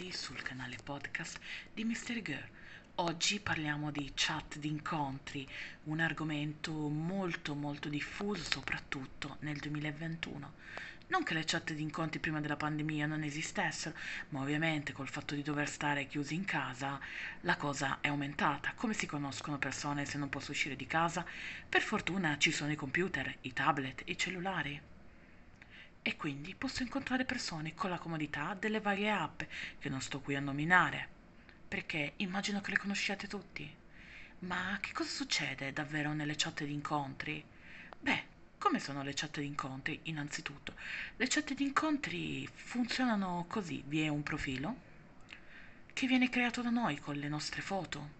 bentornati sul canale podcast di Mystery Girl. Oggi parliamo di chat di incontri, un argomento molto molto diffuso soprattutto nel 2021. Non che le chat di incontri prima della pandemia non esistessero, ma ovviamente col fatto di dover stare chiusi in casa la cosa è aumentata. Come si conoscono persone se non posso uscire di casa? Per fortuna ci sono i computer, i tablet, i cellulari e quindi posso incontrare persone con la comodità delle varie app che non sto qui a nominare, perché immagino che le conosciate tutti. Ma che cosa succede davvero nelle chat di incontri? Beh, come sono le chat di incontri? Innanzitutto, le chat di incontri funzionano così, vi è un profilo che viene creato da noi con le nostre foto,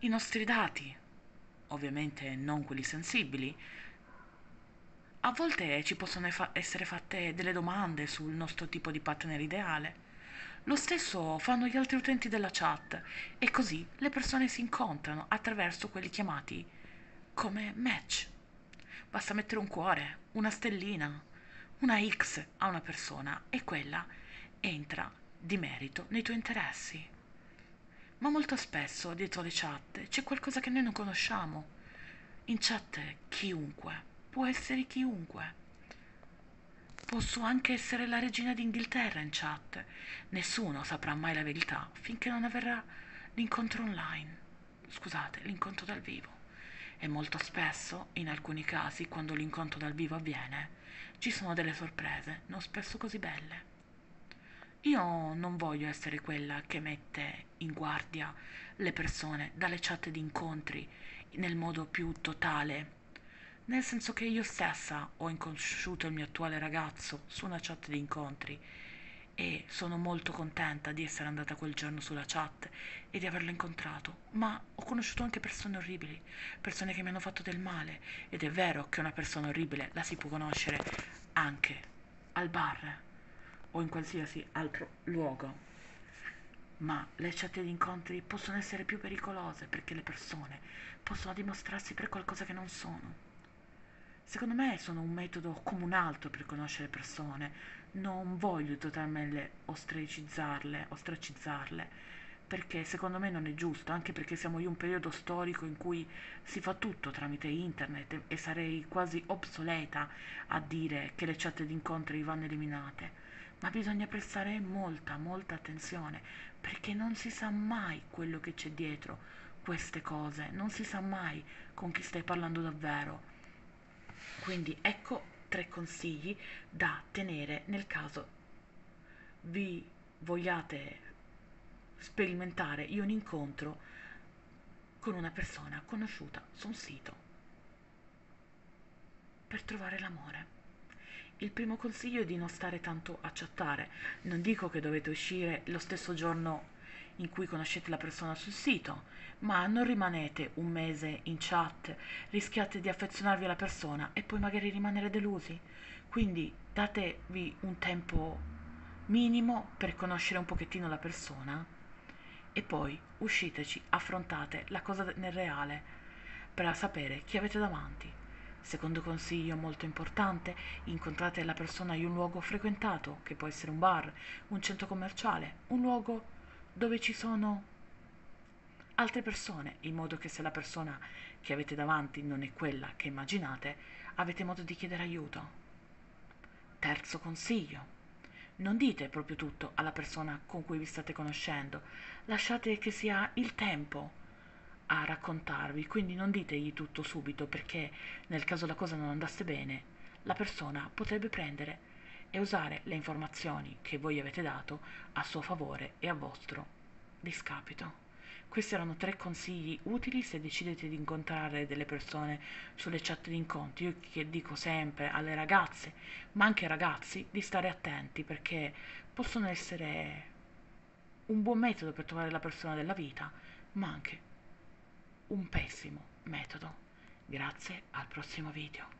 i nostri dati, ovviamente non quelli sensibili, a volte ci possono fa- essere fatte delle domande sul nostro tipo di partner ideale. Lo stesso fanno gli altri utenti della chat e così le persone si incontrano attraverso quelli chiamati come match. Basta mettere un cuore, una stellina, una X a una persona e quella entra di merito nei tuoi interessi. Ma molto spesso dietro le chat c'è qualcosa che noi non conosciamo. In chat chiunque può essere chiunque. Posso anche essere la regina d'Inghilterra in chat. Nessuno saprà mai la verità finché non avverrà l'incontro online. Scusate, l'incontro dal vivo. E molto spesso, in alcuni casi, quando l'incontro dal vivo avviene, ci sono delle sorprese, non spesso così belle. Io non voglio essere quella che mette in guardia le persone dalle chat di incontri nel modo più totale nel senso che io stessa ho inconosciuto il mio attuale ragazzo su una chat di incontri e sono molto contenta di essere andata quel giorno sulla chat e di averlo incontrato, ma ho conosciuto anche persone orribili, persone che mi hanno fatto del male ed è vero che una persona orribile la si può conoscere anche al bar o in qualsiasi altro luogo. Ma le chat di incontri possono essere più pericolose perché le persone possono dimostrarsi per qualcosa che non sono. Secondo me sono un metodo come un altro per conoscere persone. Non voglio totalmente ostracizzarle, ostracizzarle, perché secondo me non è giusto, anche perché siamo in un periodo storico in cui si fa tutto tramite internet e sarei quasi obsoleta a dire che le chat di incontri vanno eliminate. Ma bisogna prestare molta, molta attenzione, perché non si sa mai quello che c'è dietro queste cose, non si sa mai con chi stai parlando davvero. Quindi ecco tre consigli da tenere nel caso vi vogliate sperimentare un incontro con una persona conosciuta su un sito per trovare l'amore. Il primo consiglio è di non stare tanto a chattare. Non dico che dovete uscire lo stesso giorno in cui conoscete la persona sul sito, ma non rimanete un mese in chat, rischiate di affezionarvi alla persona e poi magari rimanere delusi. Quindi datevi un tempo minimo per conoscere un pochettino la persona e poi usciteci, affrontate la cosa nel reale per sapere chi avete davanti. Secondo consiglio molto importante, incontrate la persona in un luogo frequentato, che può essere un bar, un centro commerciale, un luogo dove ci sono altre persone, in modo che se la persona che avete davanti non è quella che immaginate, avete modo di chiedere aiuto. Terzo consiglio. Non dite proprio tutto alla persona con cui vi state conoscendo, lasciate che sia il tempo a raccontarvi, quindi non ditegli tutto subito perché nel caso la cosa non andasse bene, la persona potrebbe prendere e usare le informazioni che voi avete dato a suo favore e a vostro discapito. Questi erano tre consigli utili se decidete di incontrare delle persone sulle chat di incontri. Io che dico sempre alle ragazze, ma anche ai ragazzi, di stare attenti perché possono essere un buon metodo per trovare la persona della vita, ma anche un pessimo metodo. Grazie, al prossimo video.